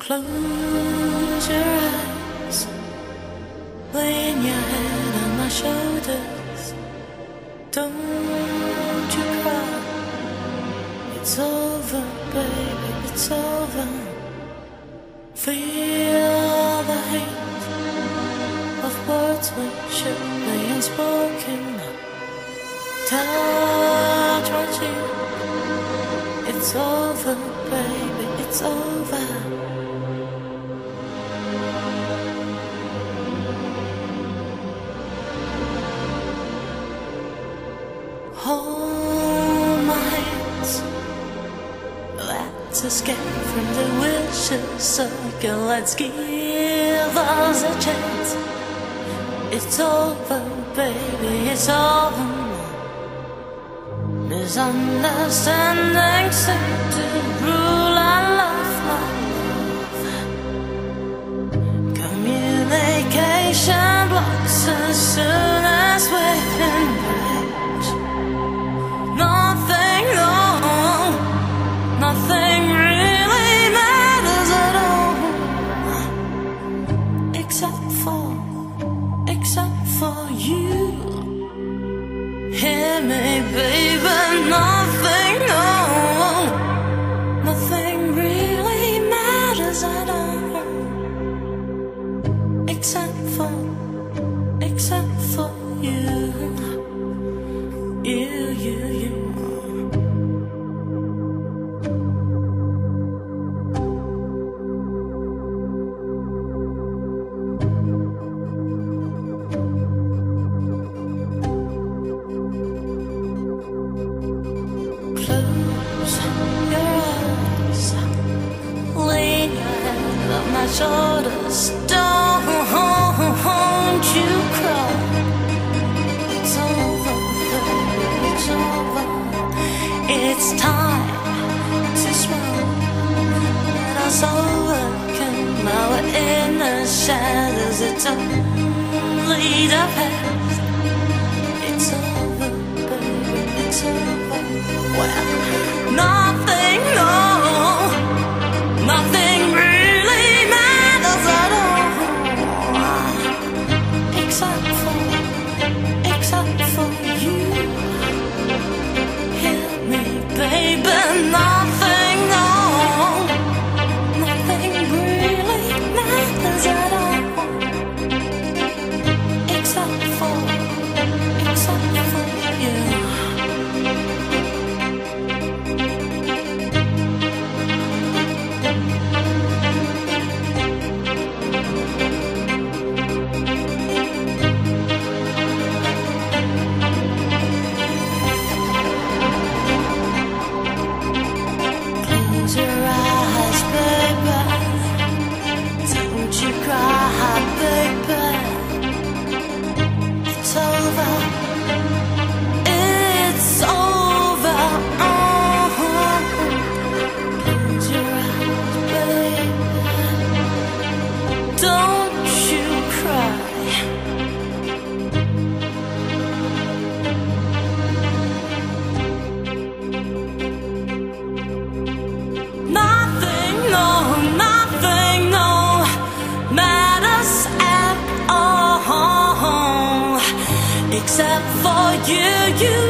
Close your eyes, laying your head on my shoulders. Don't you cry, it's over, baby, it's over. Feel the hate of words which should be unspoken. Touch my cheek, it's over, baby, it's over. Escape from the vicious circle. Let's give us a chance. It's over, baby, it's over. Misunderstandings seem to rule our life, except for you. You, you, you. Close your eyes, lean your head on my shoulders. It's time to smile. Let us overcome our inner shadows. It's only the past. It's over, baby, it's over. Well, nothing, you, you,